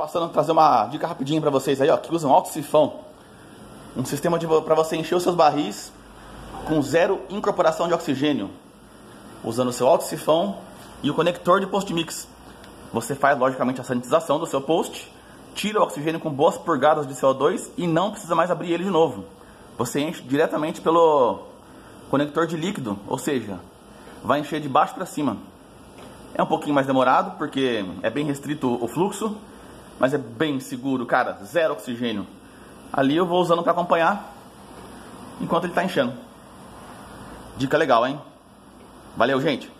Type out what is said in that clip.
Passando a trazer uma dica rapidinho para vocês aí, ó, que usam alto sifão. Um sistema para você encher os seus barris com zero incorporação de oxigênio. Usando o seu alto sifão e o conector de post mix. Você faz logicamente a sanitização do seu post, tira o oxigênio com boas purgadas de CO2 e não precisa mais abrir ele de novo. Você enche diretamente pelo conector de líquido, ou seja, vai encher de baixo para cima. É um pouquinho mais demorado porque é bem restrito o fluxo, mas é bem seguro, cara, zero oxigênio. Ali eu vou usando para acompanhar enquanto ele está enchendo. Dica legal, hein? Valeu, gente!